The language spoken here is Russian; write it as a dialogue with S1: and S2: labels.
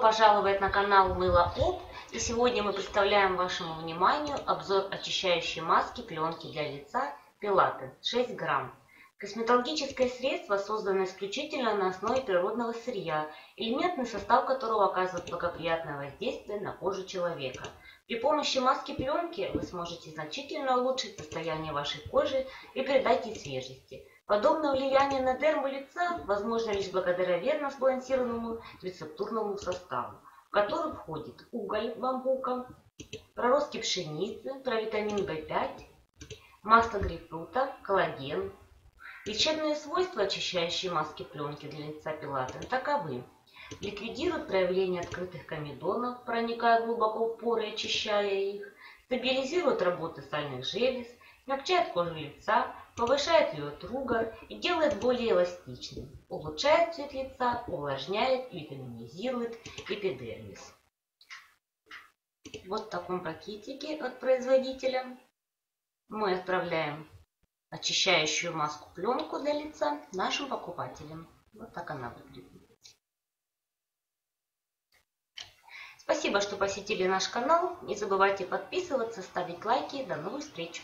S1: пожаловать на канал Мыло Оп. И сегодня мы представляем вашему вниманию обзор очищающей маски пленки для лица Пилаты 6 грамм. Косметологическое средство создано исключительно на основе природного сырья, элементный состав которого оказывает благоприятное воздействие на кожу человека. При помощи маски пленки вы сможете значительно улучшить состояние вашей кожи и придать ей свежести. Подобное влияние на дерму лица возможно лишь благодаря верно сбалансированному рецептурному составу, в который входит уголь бамбука, проростки пшеницы, провитамин В5, масло грейпфрута, коллаген. Лечебные свойства очищающей маски пленки для лица пилатен таковы. Ликвидирует проявление открытых комедонов, проникая глубоко в поры и очищая их, стабилизирует работу сальных желез, смягчает кожу лица, повышает ее отруга и делает более эластичным, улучшает цвет лица, увлажняет, витаминизирует эпидермис. Вот в таком пакетике от производителя мы отправляем очищающую маску пленку для лица нашим покупателям. Вот так она выглядит. Спасибо, что посетили наш канал. Не забывайте подписываться, ставить лайки. До новых встреч!